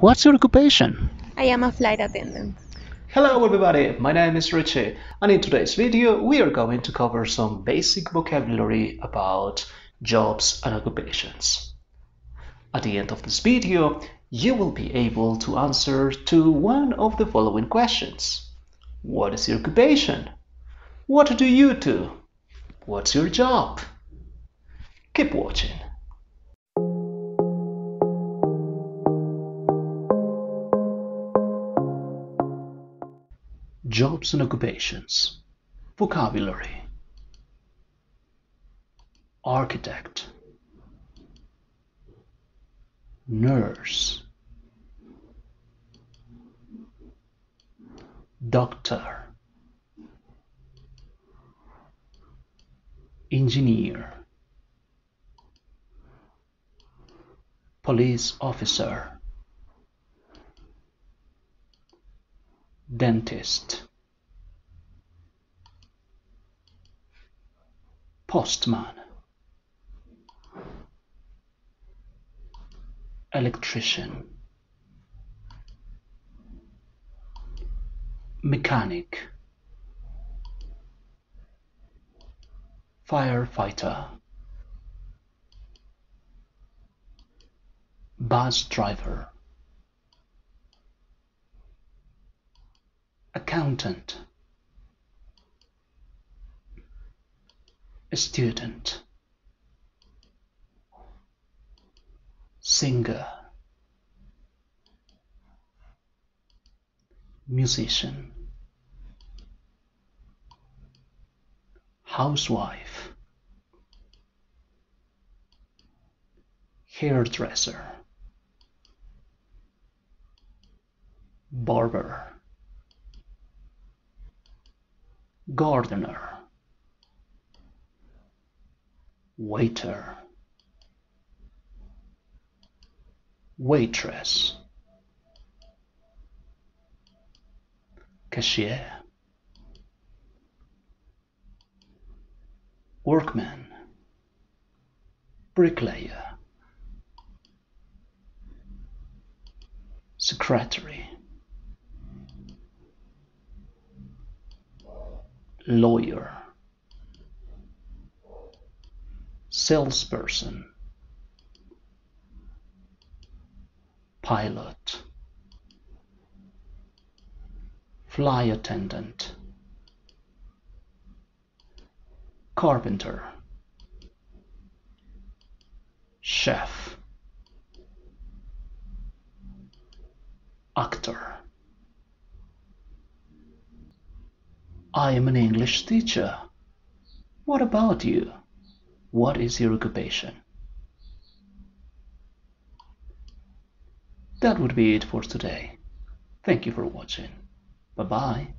What's your occupation? I am a flight attendant. Hello everybody, my name is Ritchie and in today's video we are going to cover some basic vocabulary about jobs and occupations. At the end of this video, you will be able to answer to one of the following questions. What is your occupation? What do you do? What's your job? Keep watching. Jobs and occupations. Vocabulary. Architect. Nurse. Doctor. Engineer. Police officer. dentist postman. Electrician. Mechanic. Firefighter. Bus driver. Accountant student singer musician housewife hairdresser barber gardener waiter waitress cashier workman bricklayer secretary lawyer salesperson pilot fly attendant carpenter chef actor I am an English teacher. What about you? What is your occupation? That would be it for today. Thank you for watching. Bye bye.